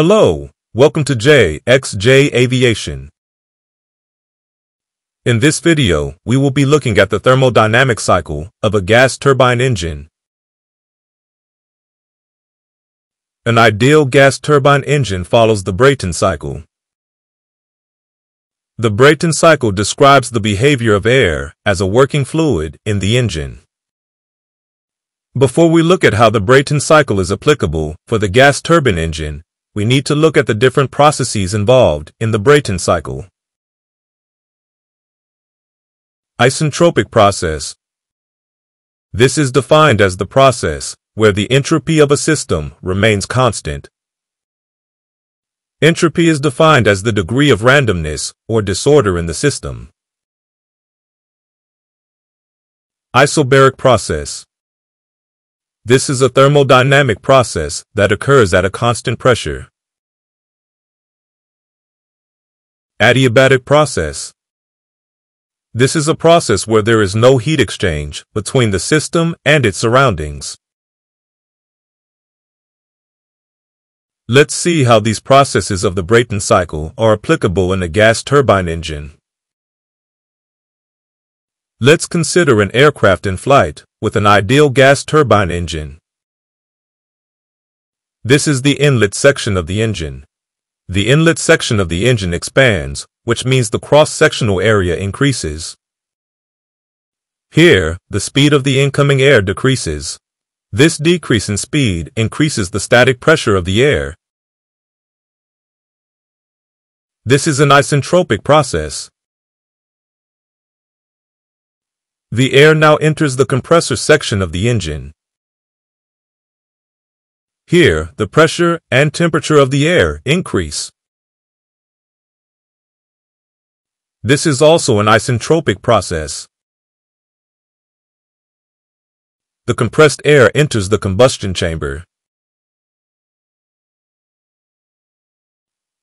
Hello, welcome to JXJ Aviation. In this video, we will be looking at the thermodynamic cycle of a gas turbine engine. An ideal gas turbine engine follows the Brayton cycle. The Brayton cycle describes the behavior of air as a working fluid in the engine. Before we look at how the Brayton cycle is applicable for the gas turbine engine, we need to look at the different processes involved in the Brayton cycle. Isentropic process. This is defined as the process where the entropy of a system remains constant. Entropy is defined as the degree of randomness or disorder in the system. Isobaric process. This is a thermodynamic process that occurs at a constant pressure. Adiabatic process. This is a process where there is no heat exchange between the system and its surroundings. Let's see how these processes of the Brayton cycle are applicable in a gas turbine engine. Let's consider an aircraft in flight with an ideal gas turbine engine. This is the inlet section of the engine. The inlet section of the engine expands, which means the cross-sectional area increases. Here, the speed of the incoming air decreases. This decrease in speed increases the static pressure of the air. This is an isentropic process. The air now enters the compressor section of the engine. Here, the pressure and temperature of the air increase. This is also an isentropic process. The compressed air enters the combustion chamber.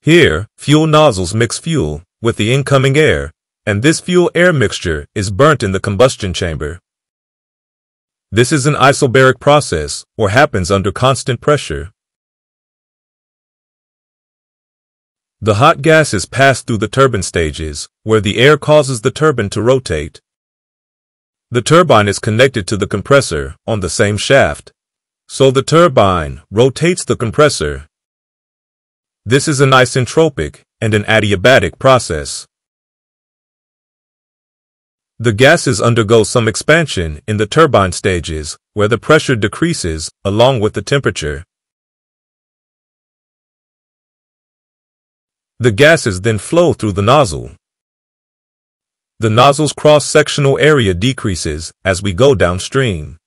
Here, fuel nozzles mix fuel with the incoming air and this fuel-air mixture is burnt in the combustion chamber. This is an isobaric process, or happens under constant pressure. The hot gas is passed through the turbine stages, where the air causes the turbine to rotate. The turbine is connected to the compressor on the same shaft, so the turbine rotates the compressor. This is an isentropic and an adiabatic process. The gases undergo some expansion in the turbine stages, where the pressure decreases along with the temperature. The gases then flow through the nozzle. The nozzle's cross-sectional area decreases as we go downstream.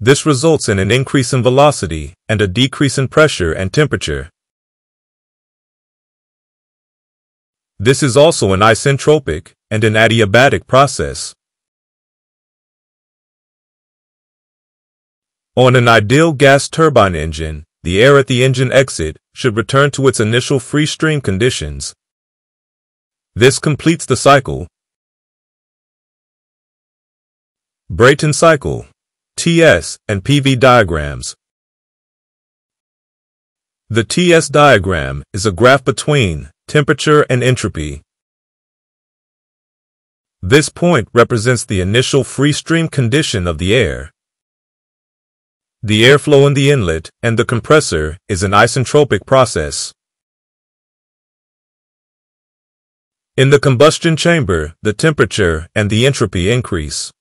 This results in an increase in velocity and a decrease in pressure and temperature. This is also an isentropic and an adiabatic process. On an ideal gas turbine engine, the air at the engine exit should return to its initial free stream conditions. This completes the cycle. Brayton cycle, TS and PV diagrams. The TS diagram is a graph between temperature and entropy. This point represents the initial free stream condition of the air. The airflow in the inlet and the compressor is an isentropic process. In the combustion chamber, the temperature and the entropy increase.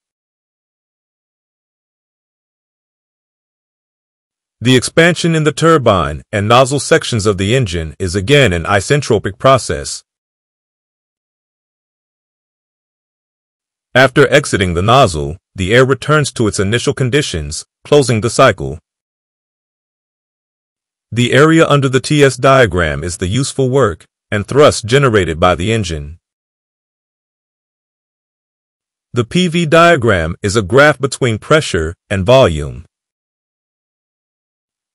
The expansion in the turbine and nozzle sections of the engine is again an isentropic process. After exiting the nozzle, the air returns to its initial conditions, closing the cycle. The area under the TS diagram is the useful work and thrust generated by the engine. The PV diagram is a graph between pressure and volume.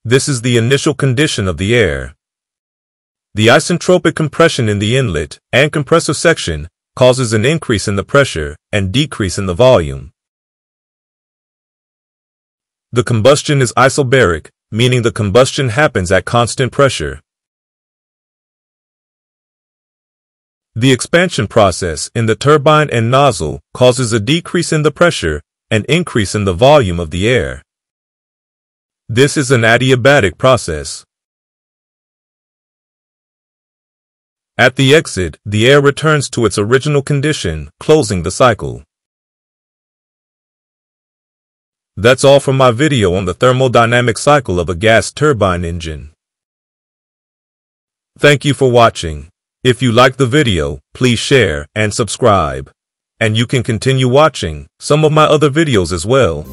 This is the initial condition of the air. The isentropic compression in the inlet and compressor section causes an increase in the pressure and decrease in the volume. The combustion is isobaric, meaning the combustion happens at constant pressure. The expansion process in the turbine and nozzle causes a decrease in the pressure and increase in the volume of the air. This is an adiabatic process. At the exit, the air returns to its original condition, closing the cycle. That's all from my video on the thermodynamic cycle of a gas turbine engine. Thank you for watching. If you like the video, please share and subscribe. And you can continue watching some of my other videos as well.